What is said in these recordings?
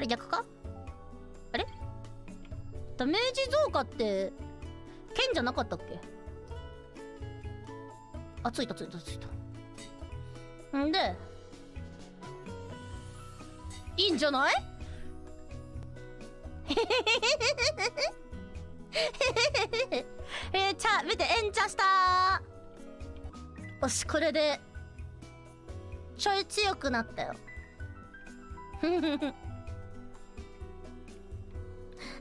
あれ逆か？あれ？ダメージ増加って剣じゃなかったっけ？あついたついたついた。んでいいんじゃない？えへへゃ見て延へした。よしこれでちょい強くなったよ。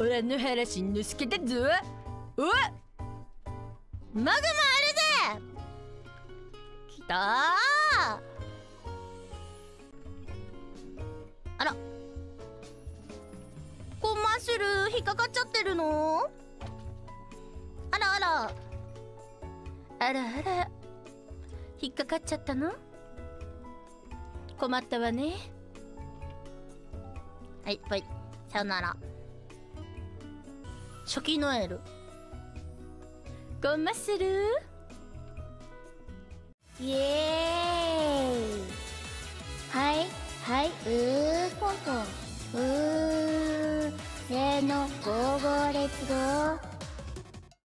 オラ野原しんのすけだぞおマグマあるぜ！きたあら。コンマッシュル引っかかっちゃってるの？あらあら。あらあら。引っかかっちゃったの？困ったわね。はいぽい。さよなら。初期ノエル。ゴンマスルイエーイ。はいはいうーポンポン。うーせのゴーゴーレッツゴー。